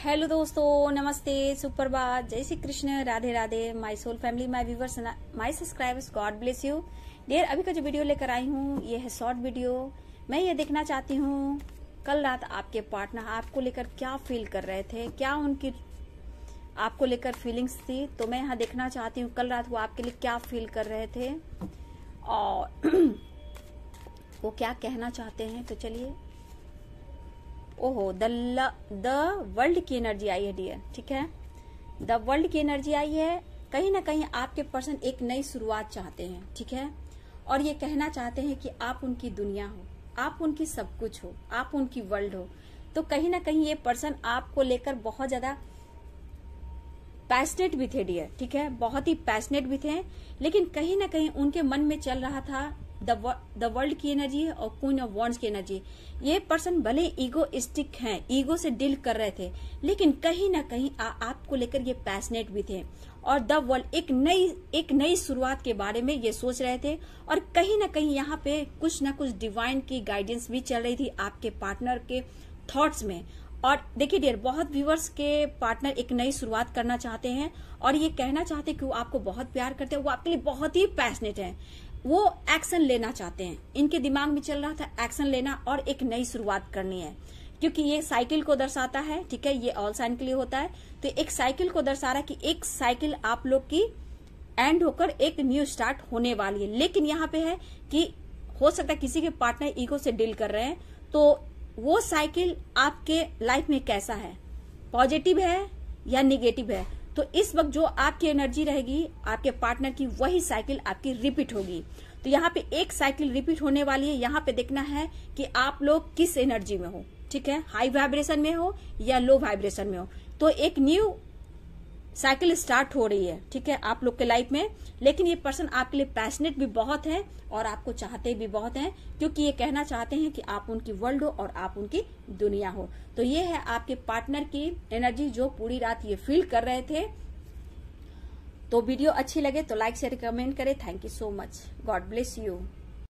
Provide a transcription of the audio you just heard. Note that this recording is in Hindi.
हेलो दोस्तों, नमस्ते, सुप्रभात। जय Shri Krishna, Radhe Radhe. My soul family my viewers my subscribers God bless you dear अभी का जो वीडियो लेकर आई हूँ, ये है शॉर्ट वीडियो मैं ये देखना चाहती हूँ, कल रात आपके पार्टनर आपको लेकर क्या फील कर रहे थे, क्या उनकी आपको लेकर फीलिंग्स थी तो मैं यहाँ देखना चाहती हूँ, कल रात वो आपके लिए क्या फील कर रहे थे। और वो क्या कहना चाहते हैं तो चलिए ओहो द द वर्ल्ड की एनर्जी आई है डियर ठीक है? द वर्ल्ड की एनर्जी आई है, कहीं ना कहीं आपके पर्सन एक नई शुरुआत चाहते हैं, ठीक है? और ये कहना चाहते हैं कि आप उनकी दुनिया हो, आप उनकी सब कुछ हो, आप उनकी वर्ल्ड हो। तो कहीं ना कहीं ये पर्सन आपको लेकर बहुत ज़्यादा पैशनेट भी थे डियर ठीक है? बहुत ही पैशनेट भी थे, लेकिन कहीं ना कहीं उनके मन में चल रहा था द वर्ल्ड की एनर्जी है और क्वीन ऑफ़ वॉन्ड्स की एनर्जी ये पर्सन भले ईगो स्टिक हैं ईगो से डील कर रहे थे लेकिन कहीं ना कहीं आ, आपको लेकर ये पैशनेट भी थे। और द वर्ल्ड एक नई एक नई शुरुआत के बारे में ये सोच रहे थे और कहीं ना कहीं यहाँ पे कुछ ना कुछ डिवाइन की गाइडेंस भी चल रही थी आपके पार्टनर के थॉट्स में। और देखिए डियर बहुत व्यूवर्स के पार्टनर एक नई शुरुआत करना चाहते हैं और ये कहना चाहते हैं कि वो आपको बहुत प्यार करते हैं वो आपके लिए बहुत ही पैशनेट है। वो एक्शन लेना चाहते हैं। इनके दिमाग में चल रहा था एक्शन लेना और एक नई शुरुआत करनी है। क्योंकि ये साइकिल को दर्शाता है, ठीक है? ये ऑल साइन के लिए होता है। तो एक साइकिल को दर्शा रहा है कि एक साइकिल आप लोग की एंड होकर एक न्यू स्टार्ट होने वाली है। लेकिन यहाँ पे है कि हो सकता है किसी के पार्टनर ईगो से डील कर रहे हैं। तो वो साइकिल आपके लाइफ में कैसा है? पॉजिटिव है या निगेटिव है? तो इस वक्त जो आपकी एनर्जी रहेगी, आपके पार्टनर की वही साइकिल आपकी रिपीट होगी। तो यहाँ पे एक साइकिल रिपीट होने वाली है। यहाँ पे देखना है कि आप लोग किस एनर्जी में हो, ठीक है? हाई वाइब्रेशन में हो या लो वाइब्रेशन में हो? तो एक न्यू साइकिल स्टार्ट हो रही है, ठीक है, आप लोग के लाइफ में। लेकिन ये पर्सन आपके लिए पैशनेट भी बहुत है और आपको चाहते भी बहुत हैं, क्योंकि ये कहना चाहते हैं कि आप उनकी वर्ल्ड हो और आप उनकी दुनिया हो। तो ये है आपके पार्टनर की एनर्जी जो पूरी रात ये फील कर रहे थे। तो वीडियो अच्छी लगे तो लाइक, शेयर, कमेंट करें। Thank you so much. God bless you.